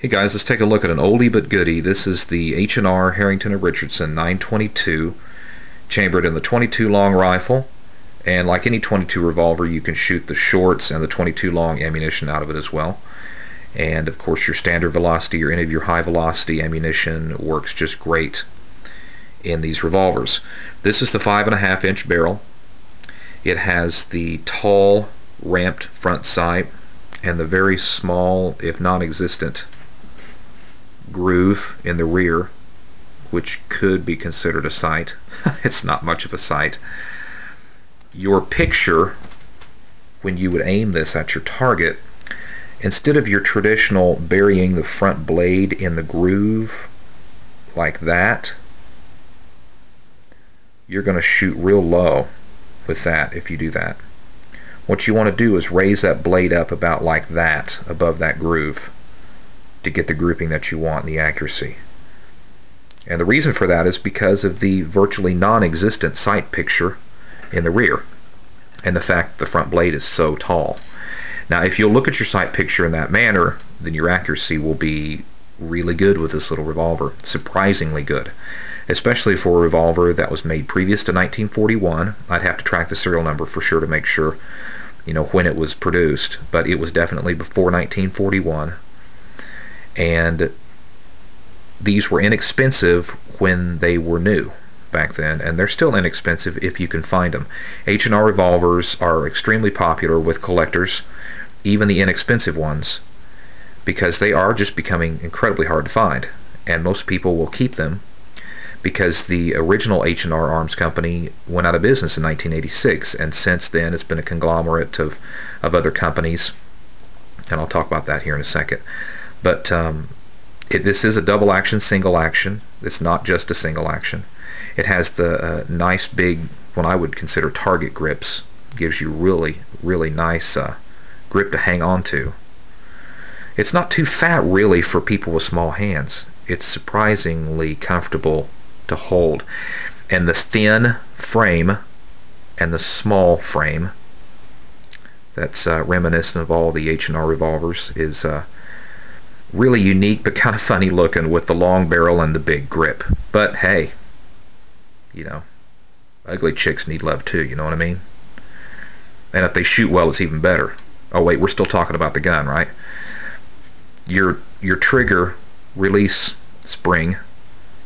Hey guys, let's take a look at an oldie but goodie. This is the H&R Harrington & Richardson 922 chambered in the 22 long rifle and like any 22 revolver you can shoot the shorts and the 22 long ammunition out of it as well and of course your standard velocity or any of your high velocity ammunition works just great in these revolvers. This is the five and a half inch barrel. It has the tall ramped front sight and the very small if non-existent groove in the rear, which could be considered a sight. it's not much of a sight. Your picture, when you would aim this at your target, instead of your traditional burying the front blade in the groove like that, you're going to shoot real low with that if you do that. What you want to do is raise that blade up about like that above that groove to get the grouping that you want and the accuracy. And the reason for that is because of the virtually non-existent sight picture in the rear and the fact the front blade is so tall. Now if you'll look at your sight picture in that manner, then your accuracy will be really good with this little revolver, surprisingly good. Especially for a revolver that was made previous to 1941. I'd have to track the serial number for sure to make sure you know when it was produced, but it was definitely before 1941 and these were inexpensive when they were new back then and they're still inexpensive if you can find them. H&R revolvers are extremely popular with collectors even the inexpensive ones because they are just becoming incredibly hard to find and most people will keep them because the original H&R Arms Company went out of business in 1986 and since then it's been a conglomerate of, of other companies and I'll talk about that here in a second but um, it, this is a double action, single action. It's not just a single action. It has the uh, nice big, what I would consider target grips. Gives you really, really nice uh, grip to hang on to. It's not too fat really for people with small hands. It's surprisingly comfortable to hold. And the thin frame and the small frame that's uh, reminiscent of all the H&R revolvers is uh, really unique but kind of funny looking with the long barrel and the big grip. But hey, you know, ugly chicks need love too, you know what I mean? And if they shoot well, it's even better. Oh wait, we're still talking about the gun, right? Your your trigger release spring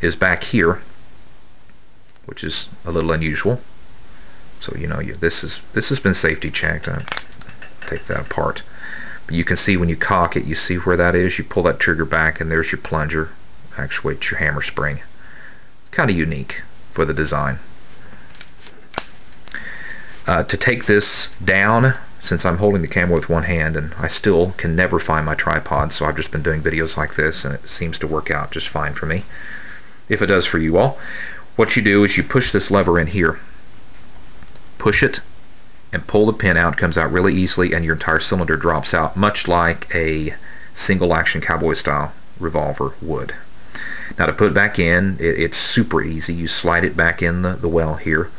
is back here, which is a little unusual. So you know, you, this is this has been safety checked. I take that apart. You can see when you cock it, you see where that is. You pull that trigger back and there's your plunger. Actuates your hammer spring. Kind of unique for the design. Uh, to take this down, since I'm holding the camera with one hand and I still can never find my tripod, so I've just been doing videos like this and it seems to work out just fine for me. If it does for you all, what you do is you push this lever in here. Push it and pull the pin out, comes out really easily, and your entire cylinder drops out, much like a single action cowboy style revolver would. Now to put back in, it, it's super easy. You slide it back in the, the well here,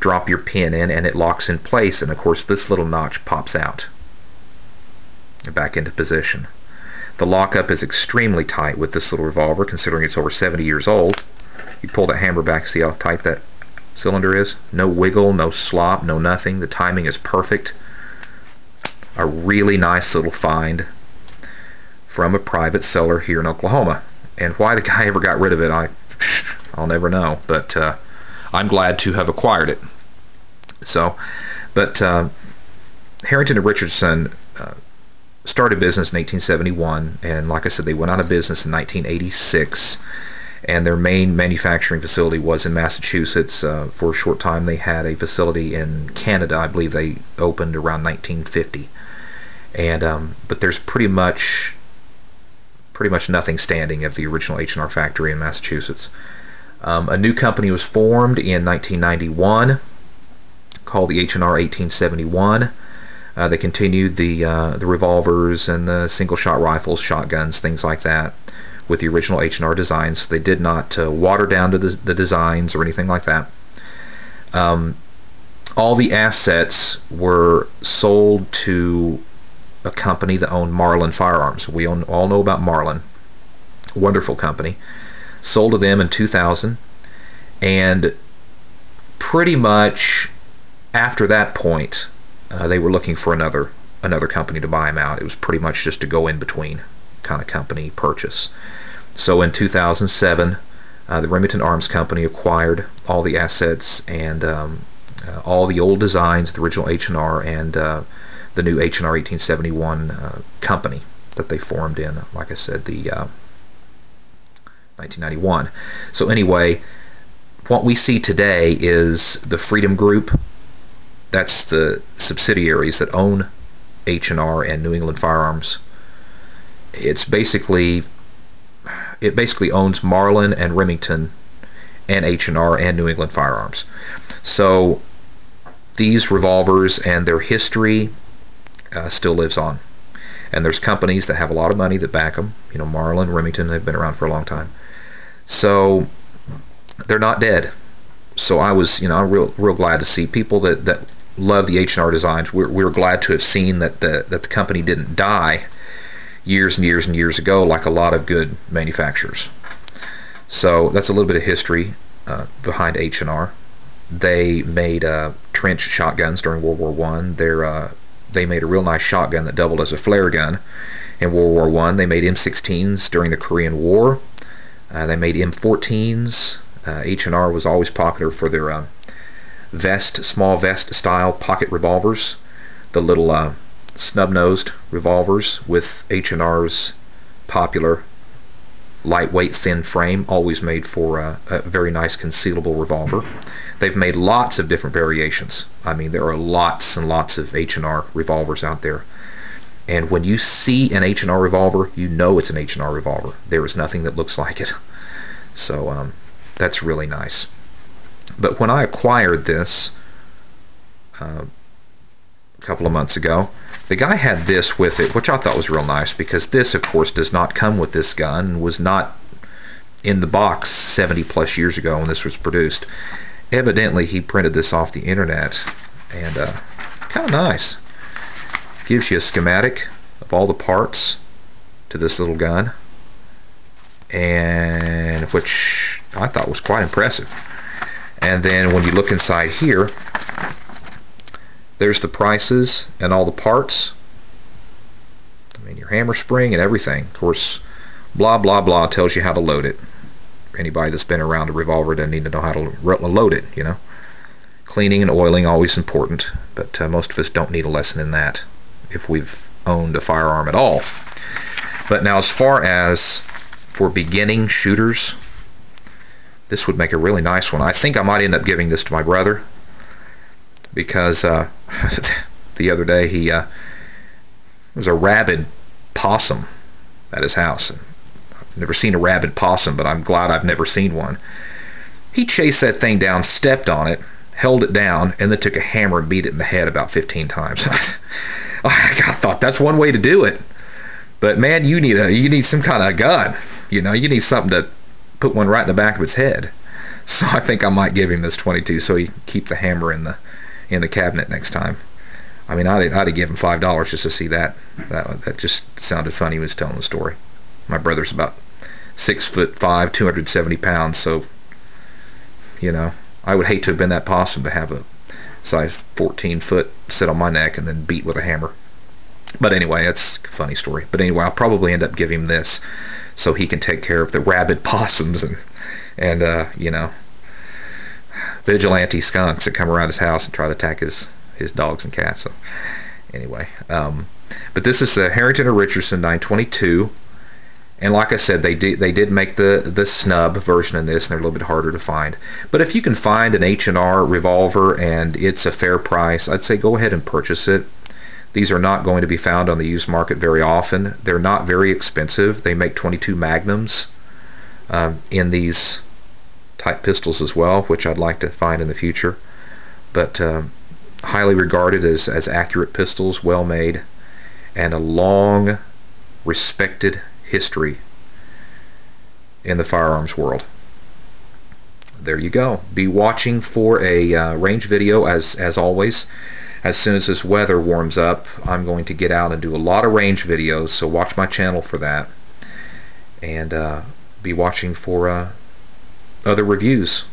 drop your pin in, and it locks in place, and of course this little notch pops out back into position. The lockup is extremely tight with this little revolver, considering it's over 70 years old. You pull the hammer back, see how tight that cylinder is. No wiggle, no slop, no nothing. The timing is perfect. A really nice little find from a private seller here in Oklahoma. And why the guy ever got rid of it, I, I'll never know. But uh, I'm glad to have acquired it. So, but uh, Harrington and Richardson uh, started business in 1871, and like I said, they went out of business in 1986 and their main manufacturing facility was in Massachusetts. Uh, for a short time, they had a facility in Canada. I believe they opened around 1950. And um, but there's pretty much pretty much nothing standing of the original H&R factory in Massachusetts. Um, a new company was formed in 1991 called the H&R 1871. Uh, they continued the uh, the revolvers and the single shot rifles, shotguns, things like that with the original H&R designs. They did not uh, water down to the, the, designs or anything like that. Um, all the assets were sold to a company that owned Marlin Firearms. We own, all know about Marlin. Wonderful company. Sold to them in 2000. And pretty much after that point, uh, they were looking for another another company to buy them out. It was pretty much just to go in between kind of company purchase. So in 2007, uh, the Remington Arms Company acquired all the assets and um, uh, all the old designs, the original H&R and uh, the new H&R 1871 uh, company that they formed in, like I said, the 1991. Uh, so anyway, what we see today is the Freedom Group. That's the subsidiaries that own H&R and New England Firearms. It's basically it basically owns Marlin and Remington and H&R and New England Firearms. So these revolvers and their history uh, still lives on. And there's companies that have a lot of money that back them. You know, Marlin, Remington, they've been around for a long time. So they're not dead. So I was, you know, I'm real, real glad to see people that, that love the H&R designs. We're, we're glad to have seen that the, that the company didn't die years and years and years ago like a lot of good manufacturers. So that's a little bit of history uh, behind H&R. They made uh, trench shotguns during World War One. Uh, they made a real nice shotgun that doubled as a flare gun in World War One. They made M16s during the Korean War. Uh, they made M14s. H&R uh, was always popular for their uh, vest, small vest style pocket revolvers. The little uh, snub-nosed revolvers with H&R's popular lightweight thin frame always made for a, a, very nice concealable revolver. They've made lots of different variations. I mean there are lots and lots of h&r revolvers out there. And when you see an h&r revolver you know it's an h&r revolver. There is nothing that looks like it. So um, that's really nice. But when i acquired this uh, couple of months ago the guy had this with it, which I thought was real nice because this, of course, does not come with this gun, and was not in the box 70 plus years ago when this was produced. Evidently, he printed this off the internet, and uh, kind of nice. Gives you a schematic of all the parts to this little gun, and which I thought was quite impressive. And then when you look inside here, there's the prices and all the parts. I mean, your hammer spring and everything. Of course, blah, blah, blah tells you how to load it. Anybody that's been around a revolver doesn't need to know how to load it, you know. Cleaning and oiling always important, but uh, most of us don't need a lesson in that if we've owned a firearm at all. But now as far as for beginning shooters, this would make a really nice one. I think I might end up giving this to my brother because uh, the other day he uh, was a rabid possum at his house. I've never seen a rabid possum, but I'm glad I've never seen one. He chased that thing down, stepped on it, held it down, and then took a hammer and beat it in the head about 15 times. I thought that's one way to do it. But man, you need a you need some kind of gun. You know, you need something to put one right in the back of its head. So I think I might give him this 22 so he can keep the hammer in the in the cabinet next time. I mean, I'd, I'd have given five dollars just to see that. That that just sounded funny. He was telling the story. My brother's about six foot five, 270 pounds, so you know, I would hate to have been that possum to have a size 14 foot sit on my neck and then beat with a hammer. But anyway, that's a funny story. But anyway, I'll probably end up giving him this so he can take care of the rabid possums and and uh, you know vigilante skunks that come around his house and try to attack his his dogs and cats. So anyway, um, but this is the Harrington or Richardson 922, and like I said, they did they did make the the snub version of this, and they're a little bit harder to find. But if you can find an H&R revolver and it's a fair price, I'd say go ahead and purchase it. These are not going to be found on the used market very often. They're not very expensive. They make 22 magnums um, in these type pistols as well, which I'd like to find in the future. But um, highly regarded as, as accurate pistols, well made, and a long respected history in the firearms world. There you go. Be watching for a uh, range video as, as always. as soon as this weather warms up, I'm going to get out and do a lot of range videos, so watch my channel for that. And uh, be watching for uh, other reviews.